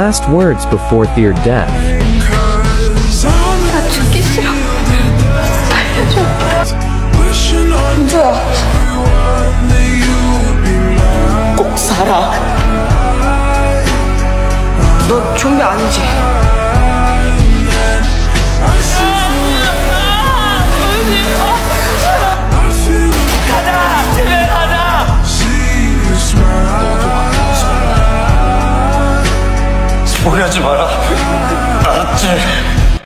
Last words before their death. 나 죽기 싫어. 살려줘. 민서야. 꼭 살아. 너 좀비 아니지? 포기하지 마라. 알았지?